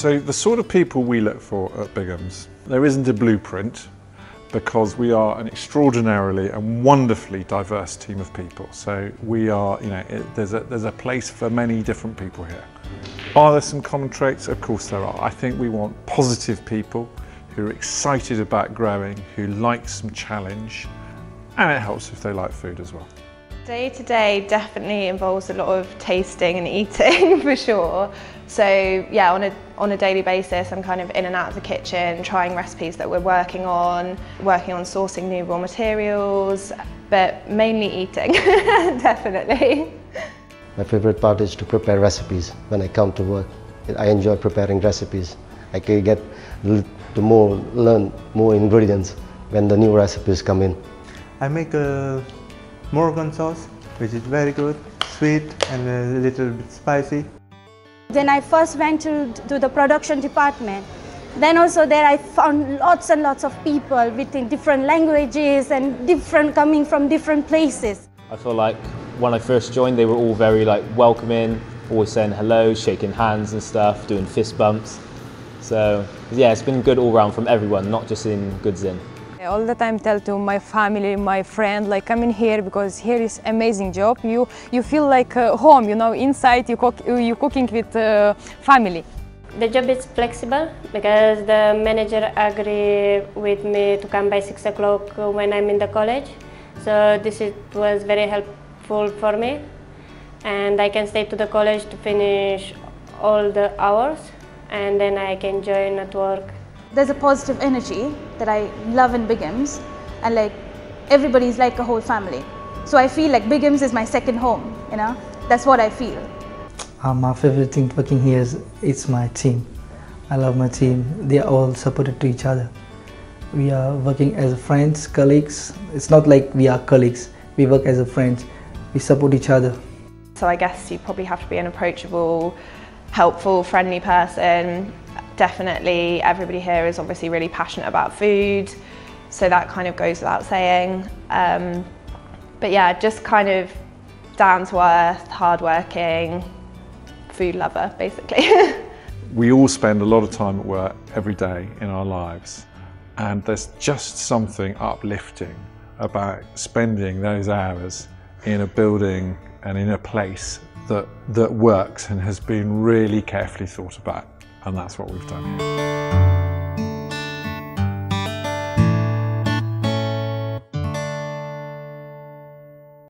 So the sort of people we look for at Bigham's, there isn't a blueprint because we are an extraordinarily and wonderfully diverse team of people. So we are, you know, it, there's, a, there's a place for many different people here. Are there some common traits? Of course there are. I think we want positive people who are excited about growing, who like some challenge, and it helps if they like food as well. Day to day definitely involves a lot of tasting and eating for sure. So yeah, on a, on a daily basis I'm kind of in and out of the kitchen, trying recipes that we're working on, working on sourcing new raw materials, but mainly eating, definitely. My favorite part is to prepare recipes when I come to work. I enjoy preparing recipes. I can get to more, learn more ingredients when the new recipes come in. I make a Morgan sauce, which is very good, sweet and a little bit spicy. Then I first went to, to the production department. Then also there I found lots and lots of people within different languages and different coming from different places. I feel like when I first joined they were all very like welcoming, always saying hello, shaking hands and stuff, doing fist bumps. So yeah, it's been good all round from everyone, not just in Goods. All the time tell to my family, my friend, like come in here because here is amazing job. You you feel like uh, home, you know, inside you cook you cooking with uh, family. The job is flexible because the manager agree with me to come by six o'clock when I'm in the college. So this is, was very helpful for me, and I can stay to the college to finish all the hours, and then I can join at work there's a positive energy that I love in Bigham's and like everybody's like a whole family. So I feel like Bigham's is my second home, you know, that's what I feel. Uh, my favorite thing working here is it's my team. I love my team. They are all supported to each other. We are working as friends, colleagues. It's not like we are colleagues. We work as a friends. We support each other. So I guess you probably have to be an approachable, helpful, friendly person definitely everybody here is obviously really passionate about food, so that kind of goes without saying. Um, but yeah, just kind of down to earth, hardworking, food lover, basically. we all spend a lot of time at work every day in our lives, and there's just something uplifting about spending those hours in a building and in a place that, that works and has been really carefully thought about and that's what we've done here.